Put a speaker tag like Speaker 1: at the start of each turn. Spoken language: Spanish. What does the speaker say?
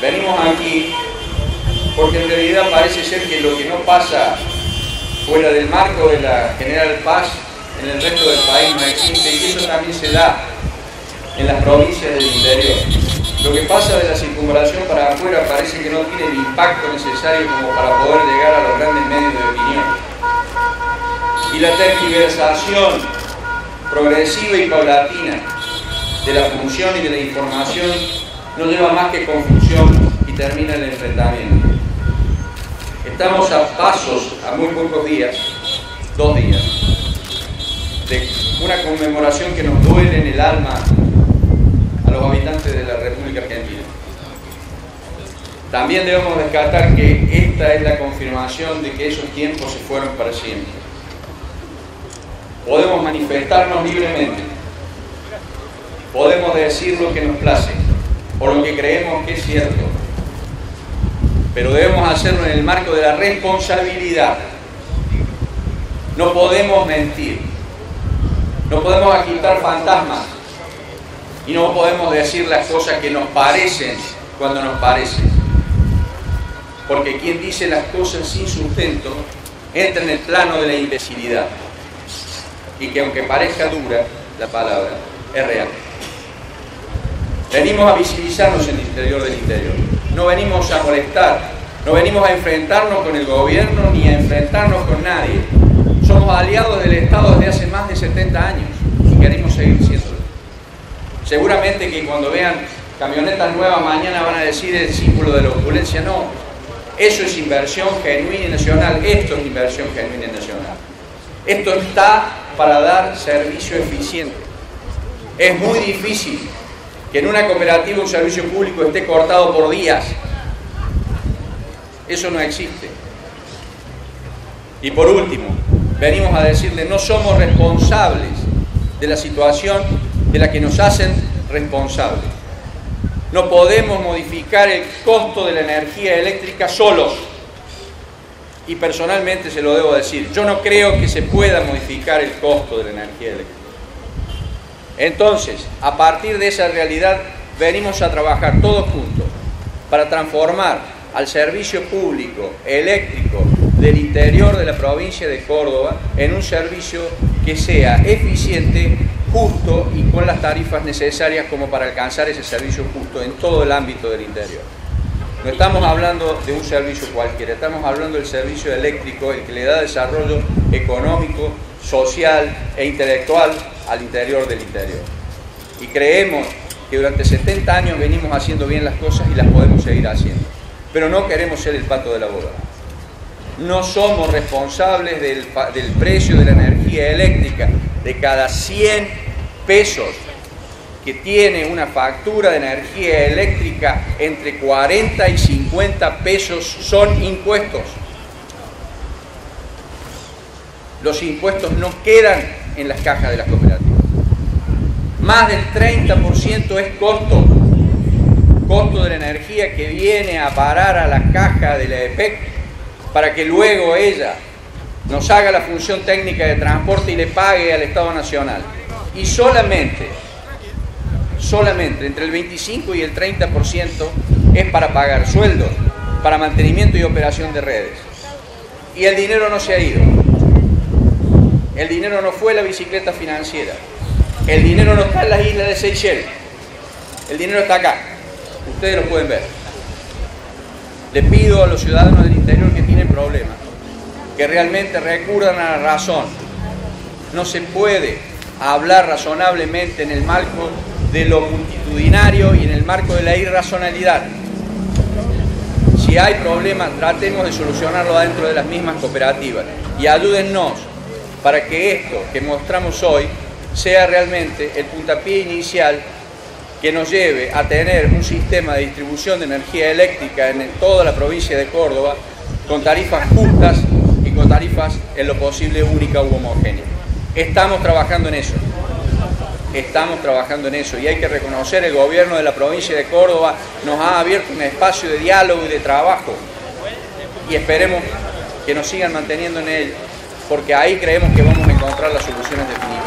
Speaker 1: Venimos aquí porque en realidad parece ser que lo que no pasa fuera del marco de la General Paz en el resto del país no existe y eso también se da en las provincias del interior. Lo que pasa de la circunvalación para afuera parece que no tiene el impacto necesario como para poder llegar a los grandes medios de opinión. Y la tergiversación progresiva y paulatina de la función y de la información no lleva más que confusión y termina el enfrentamiento. Estamos a pasos, a muy pocos días, dos días, de una conmemoración que nos duele en el alma a los habitantes de la República Argentina. También debemos descartar que esta es la confirmación de que esos tiempos se fueron para siempre. Podemos manifestarnos libremente, podemos decir lo que nos place o lo que creemos que es cierto, pero debemos hacerlo en el marco de la responsabilidad. No podemos mentir, no podemos agitar fantasmas y no podemos decir las cosas que nos parecen cuando nos parecen. Porque quien dice las cosas sin sustento entra en el plano de la imbecilidad. Y que aunque parezca dura la palabra, es real. Venimos a visibilizarnos en el interior del interior. No venimos a molestar, no venimos a enfrentarnos con el gobierno ni a enfrentarnos con nadie. Somos aliados del Estado desde hace más de 70 años y queremos seguir siéndolo. Seguramente que cuando vean camionetas nuevas mañana van a decir el símbolo de la opulencia. No, eso es inversión genuina y nacional. Esto es inversión genuina y nacional. Esto está para dar servicio eficiente. Es muy difícil que en una cooperativa un servicio público esté cortado por días. Eso no existe. Y por último, venimos a decirle, no somos responsables de la situación de la que nos hacen responsables. No podemos modificar el costo de la energía eléctrica solos. Y personalmente se lo debo decir, yo no creo que se pueda modificar el costo de la energía eléctrica. Entonces, a partir de esa realidad, venimos a trabajar todos juntos para transformar al servicio público eléctrico del interior de la provincia de Córdoba en un servicio que sea eficiente, justo y con las tarifas necesarias como para alcanzar ese servicio justo en todo el ámbito del interior. No estamos hablando de un servicio cualquiera, estamos hablando del servicio eléctrico, el que le da desarrollo económico, social e intelectual al interior del interior. Y creemos que durante 70 años venimos haciendo bien las cosas y las podemos seguir haciendo. Pero no queremos ser el pato de la boda. No somos responsables del, del precio de la energía eléctrica. De cada 100 pesos que tiene una factura de energía eléctrica, entre 40 y 50 pesos son impuestos. Los impuestos no quedan en las cajas de las cooperativas. Más del 30% es costo, costo de la energía que viene a parar a la caja de la EPEC para que luego ella nos haga la función técnica de transporte y le pague al Estado Nacional. Y solamente, solamente entre el 25 y el 30% es para pagar sueldos, para mantenimiento y operación de redes. Y el dinero no se ha ido. El dinero no fue la bicicleta financiera. El dinero no está en las islas de Seychelles. El dinero está acá. Ustedes lo pueden ver. Le pido a los ciudadanos del interior que tienen problemas que realmente recurran a la razón. No se puede hablar razonablemente en el marco de lo multitudinario y en el marco de la irracionalidad. Si hay problemas, tratemos de solucionarlo dentro de las mismas cooperativas y ayúdennos para que esto que mostramos hoy sea realmente el puntapié inicial que nos lleve a tener un sistema de distribución de energía eléctrica en toda la provincia de Córdoba con tarifas justas y con tarifas en lo posible única u homogénea. Estamos trabajando en eso. Estamos trabajando en eso y hay que reconocer el gobierno de la provincia de Córdoba nos ha abierto un espacio de diálogo y de trabajo y esperemos que nos sigan manteniendo en él porque ahí creemos que vamos a encontrar las soluciones definitivas.